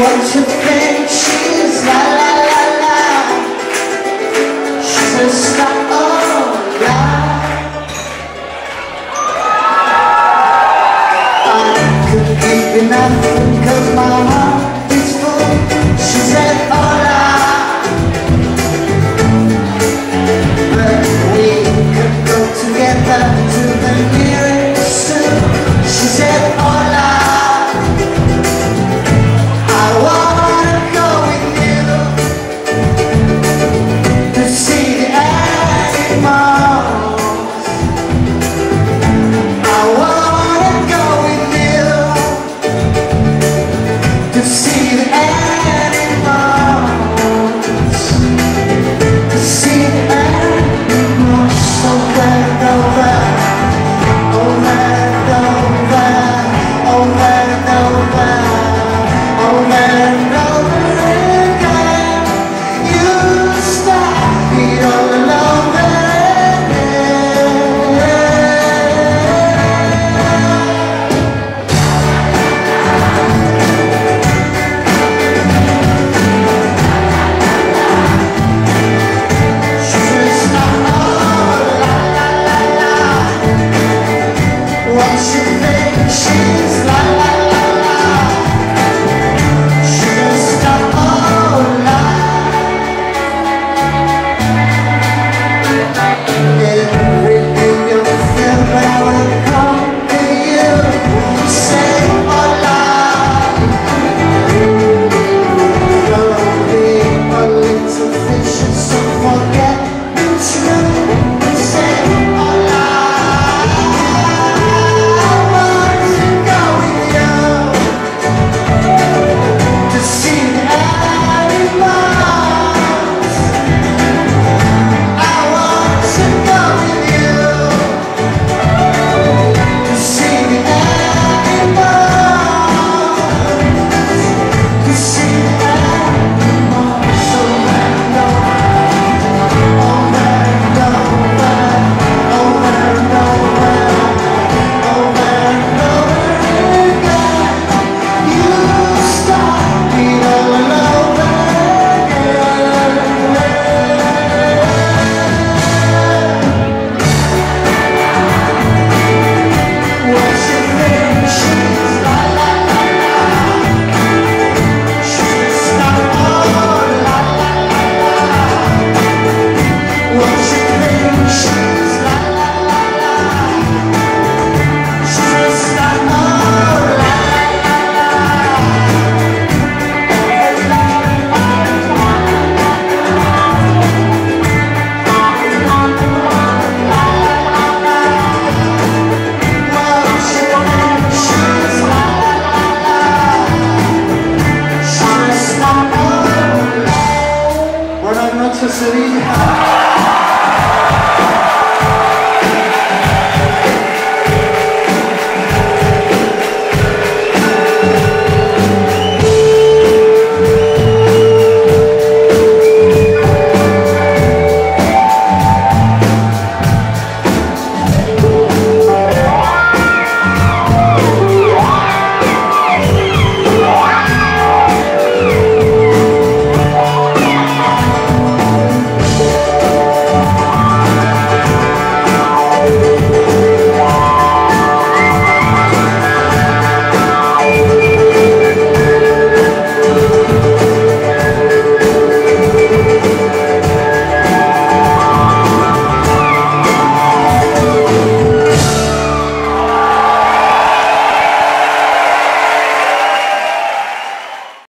want to think you.